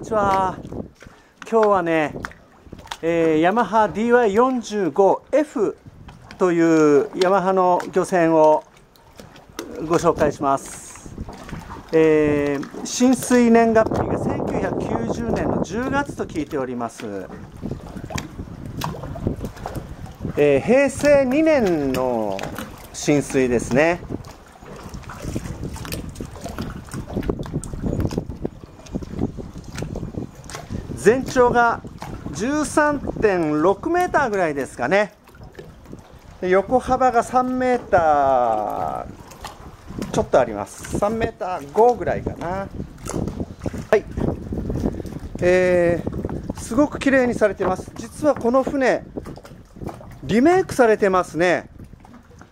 にちは。今日はね、えー、ヤマハ DY45F というヤマハの漁船をご紹介します、えー、浸水年月日が1990年の10月と聞いております、えー、平成2年の浸水ですね。全長が13.6メーターぐらいですかね。横幅が3メーターちょっとあります。3メーター5ぐらいかな。はい。えー、すごく綺麗にされてます。実はこの船リメイクされてますね。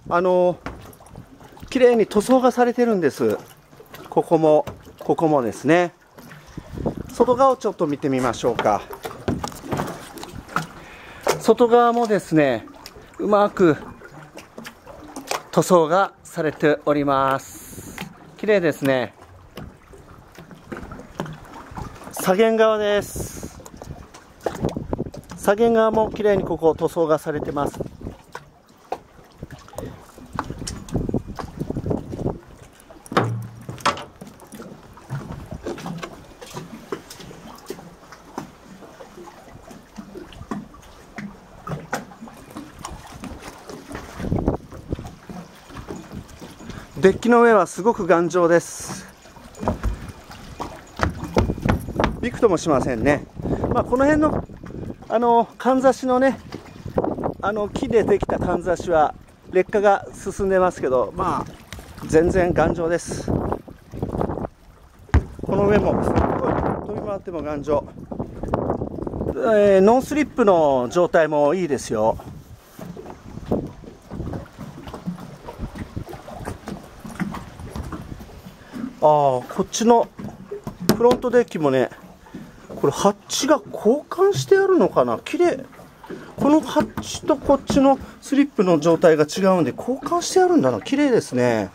あの綺麗に塗装がされてるんです。ここもここもですね。外側をちょっと見てみましょうか。外側もですねうまく塗装がされております。綺麗ですね。左舷側です。左舷側も綺麗にここ塗装がされてます。デッキの上はすごく頑丈です。びくともしませんね、まあ、この辺のあのかんざしのねあの木でできたかんざしは劣化が進んでますけどまあ全然頑丈です。この上もすごい飛び回っても頑丈、えー、ノンスリップの状態もいいですよ。ああこっちのフロントデッキもねこれハッチが交換してあるのかな？綺麗。このハッチとこっちのスリップの状態が違うんで交換してあるんだな。綺麗ですね。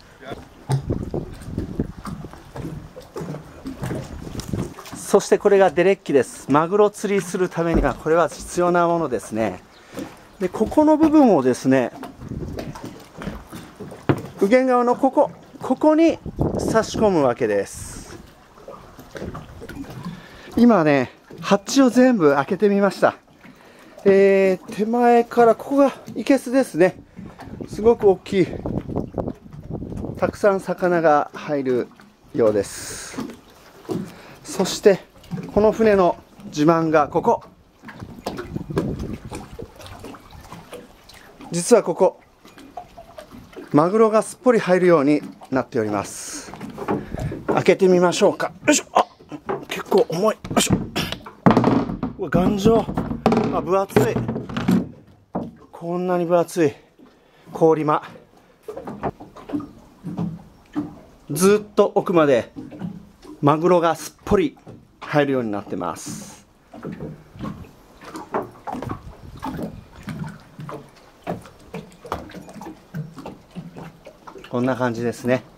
そしてこれがデレッキです。マグロ釣りするためにはこれは必要なものですね。でここの部分をですね右舷側のここここに差し込むわけです。今ねハッチを全部開けてみました。えー、手前からここがいけすですね。すごく大きいたくさん魚が入るようです。そしてこの船の自慢がここ。実はここマグロがすっぽり入るようになっております。開けてみましょうか。よいしょ。あ結構重い。よいしょ。頑丈。あ分厚い。こんなに分厚い。氷間。ずっと奥までマグロがすっぽり入るようになってます。こんな感じですね。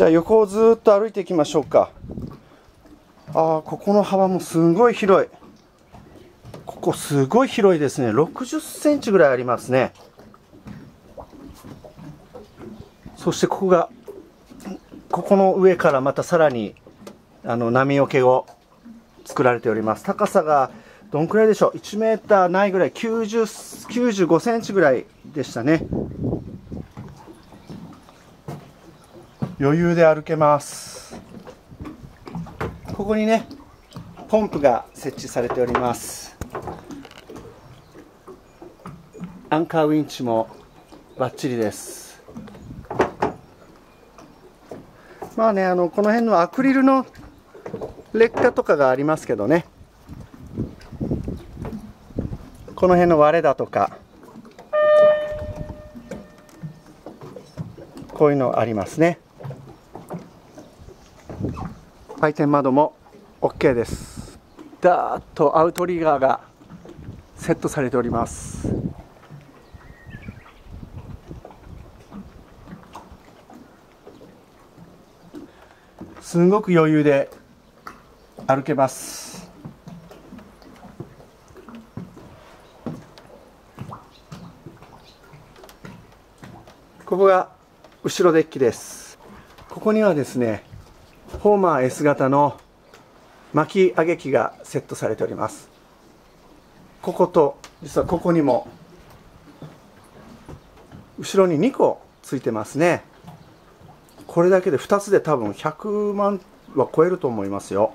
じゃあ横をずっと歩いていきましょうか。ああここの幅もすごい広い。ここすごい広いですね。60センチぐらいありますね。そしてここがここの上からまたさらにあの波よけを作られております。高さがどんくらいでしょう？1メーターないぐらい90 95センチぐらいでしたね。余裕で歩けます。ここにねポンプが設置されております。アンカーウィンチもバッチリです。まあねあのこの辺のアクリルの劣化とかがありますけどね。この辺の割れだとかこういうのありますね。売店窓も OK です。ダーッとアウトリガーがセットされております。すごく余裕で歩けます。ここが後ろデッキです。ここにはですねホーマー S 型の巻き上げ機がセットされております。ここと実はここにも後ろに2個ついてますね。これだけで2つで多分100万は超えると思いますよ。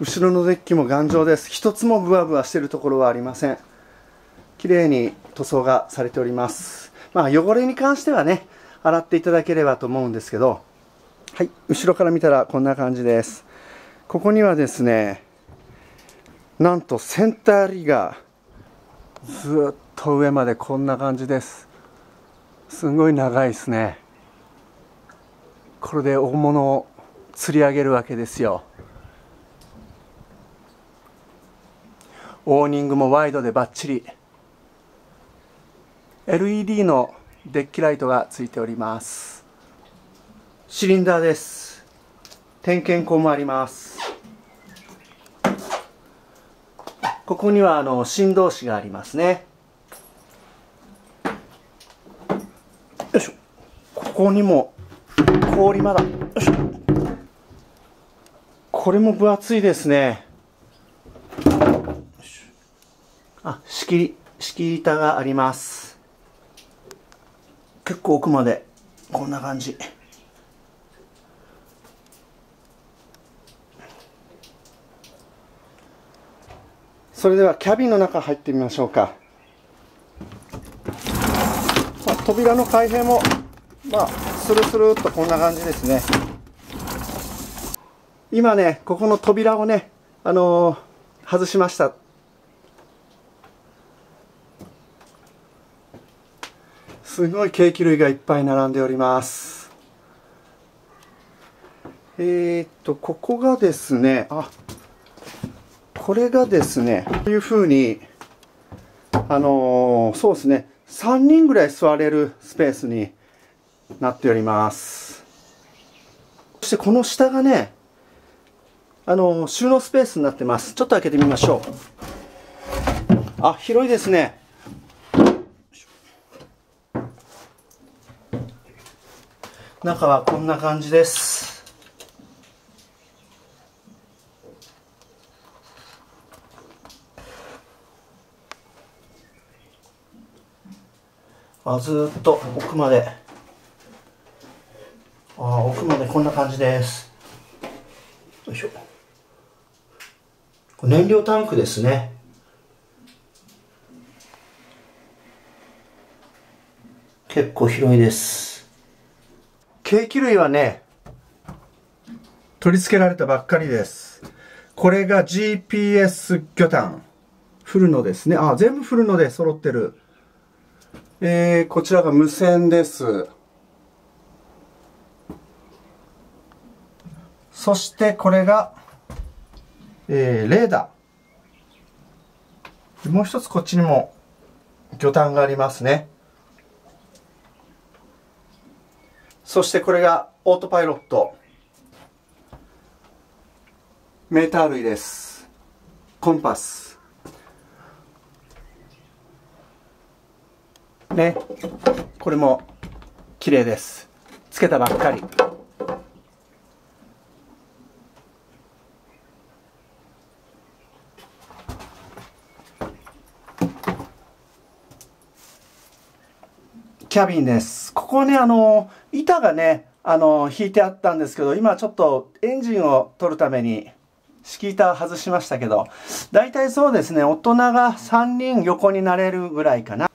後ろのデッキも頑丈です。一つもブワブワしてるところはありません。綺麗に塗装がされております。まあ汚れに関してはね洗っていただければと思うんですけどはい後ろから見たらこんな感じです。ここにはですねなんとセンターリガーずっと上までこんな感じです。すごい長いですね。これで大物を釣り上げるわけですよ。オーニングもワイドでバッチリ。LED のデッキライトがついております。シリンダーです。点検口もあります。ここにはあの振動子がありますね。よいしょ。ここにも氷まだ。よいしょ。これも分厚いですね。あ仕切り仕切り板があります。結構奥までこんな感じ。それではキャビンの中入ってみましょうか。さあ扉の開閉もまあスルスルっとこんな感じですね。今ねここの扉をねあのー、外しました。すごいケーキ類がいっぱい並んでおります。えー、っとここがですねあこれがですね、こういうふうに、あのー、そうですね、3人ぐらい座れるスペースになっております。そしてこの下がね、あのー、収納スペースになってます。ちょっと開けてみましょう。あ、広いですね。中はこんな感じです。あずっと奥まで。あ奥までこんな感じです。よいしょ。燃料タンクですね。結構広いです。ケーキ類はね取り付けられたばっかりです。これが GPS 魚探。フルのですね。あ全部フルので揃ってるえー、こちらが無線です。そしてこれが、えー、レーダー。もう一つこっちにも魚探がありますね。そしてこれがオートパイロット。メーター類です。コンパス。ね。これも綺麗です。つけたばっかり。キャビンです。ここねあの板がねあの引いてあったんですけど今ちょっとエンジンを取るために敷板外しましたけど大体そうですね大人が3人横になれるぐらいかな。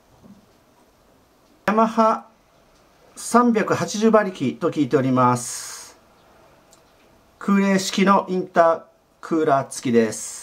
ヤマハ380馬力と聞いております。空冷式のインタークーラー付きです。